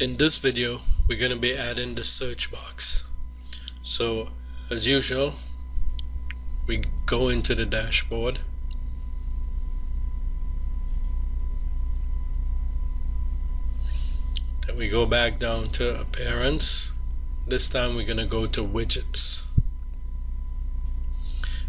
In this video, we're going to be adding the search box. So, as usual, we go into the dashboard. Then we go back down to appearance. This time we're going to go to widgets.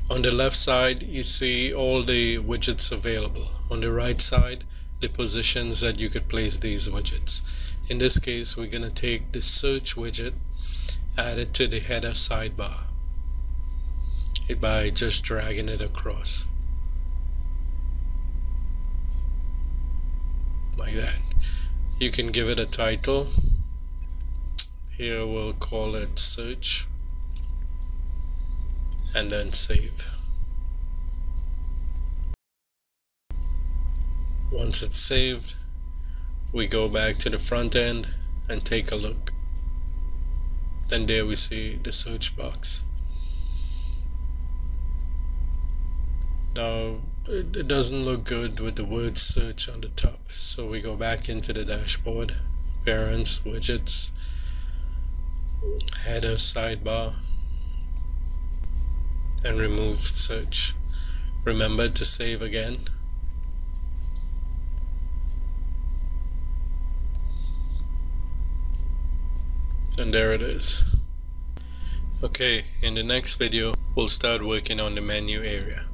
On the left side, you see all the widgets available. On the right side, the positions that you could place these widgets. In this case, we're going to take the search widget, add it to the header sidebar by just dragging it across. Like that. You can give it a title. Here we'll call it search and then save. Once it's saved, we go back to the front end and take a look. Then there we see the search box. Now, it doesn't look good with the word search on the top. So we go back into the dashboard, appearance, widgets, header, sidebar, and remove search. Remember to save again. And there it is. Okay in the next video we'll start working on the menu area